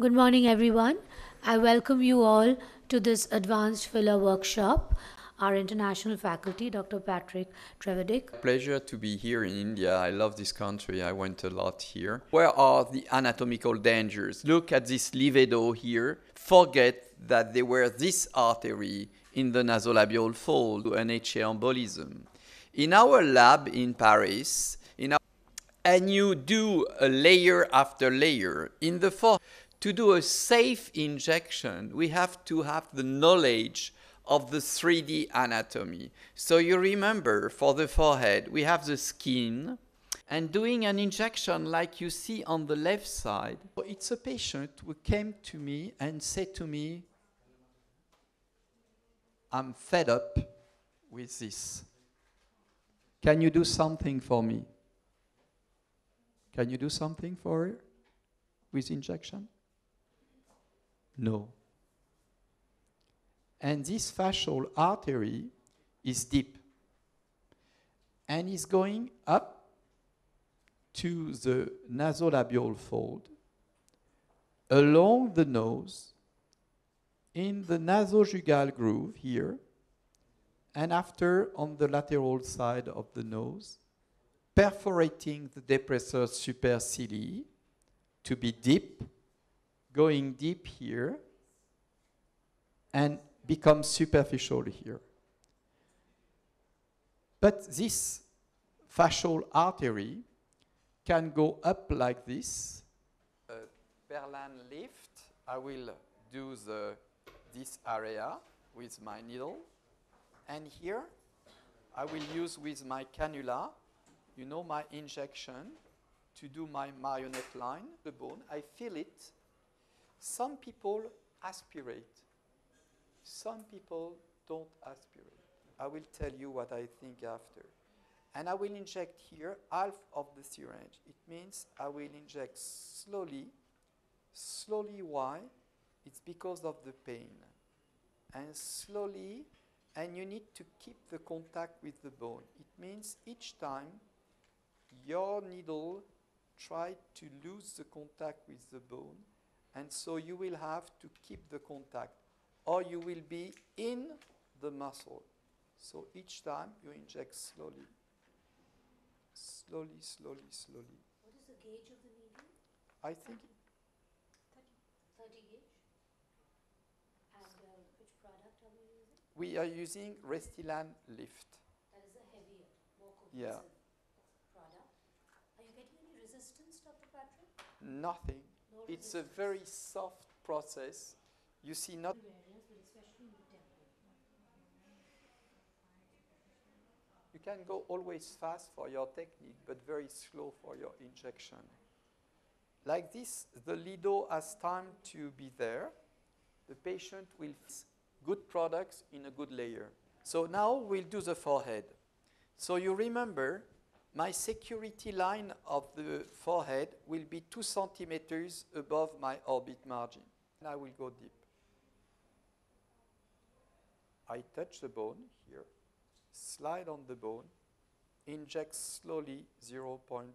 Good morning, everyone. I welcome you all to this advanced filler workshop. Our international faculty, Dr. Patrick Trévidic. Pleasure to be here in India. I love this country. I went a lot here. Where are the anatomical dangers? Look at this livedo here. Forget that there were this artery in the nasolabial fold, an HA embolism. In our lab in Paris, in our, and you do a layer after layer in the forehead. To do a safe injection, we have to have the knowledge of the 3D anatomy. So you remember for the forehead, we have the skin, and doing an injection like you see on the left side. It's a patient who came to me and said to me, I'm fed up with this. Can you do something for me? Can you do something for her with injection? No. And this facial artery is deep and is going up to the nasolabial fold, along the nose, in the nasojugal groove here, and after on the lateral side of the nose, perforating the depressor supercilii to be deep, going deep here, and become superficial here. But this facial artery can go up like this. Berlin lift. I will do the, this area with my needle. And here, I will use with my cannula, you know, my injection to do my marionette line, the bone. I feel it. Some people aspirate. Some people don't aspirate. I will tell you what I think after. And I will inject here half of the syringe. It means I will inject slowly. Slowly, why? It's because of the pain. And slowly, and you need to keep the contact with the bone. It means each time your needle try to lose the contact with the bone, and so you will have to keep the contact, or you will be in the muscle. So each time you inject slowly. Slowly, slowly, slowly. What is the gauge of the needle? I think 30 gauge. And uh, which product are we using? we are using Restylane Lift. That is a heavier, more Yeah. product. Are you getting any resistance, Dr. Patrick? Nothing. It's a very soft process. You see, not. You can go always fast for your technique, but very slow for your injection. Like this, the lido has time to be there. The patient will good products in a good layer. So now we'll do the forehead. So you remember, my security line of the forehead will be two centimeters above my orbit margin. And I will go deep. I touch the bone here slide on the bone, inject slowly 0.2.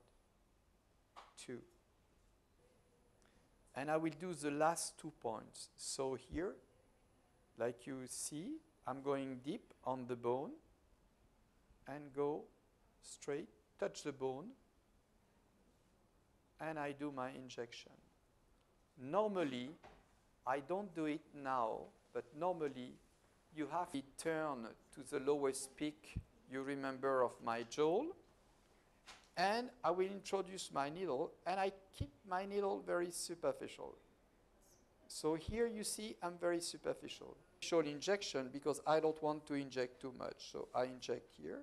And I will do the last two points. So here, like you see, I'm going deep on the bone and go straight, touch the bone, and I do my injection. Normally, I don't do it now, but normally you have to turn to the lowest peak you remember of my jaw. And I will introduce my needle, and I keep my needle very superficial. So here you see I'm very superficial. Short injection because I don't want to inject too much. So I inject here.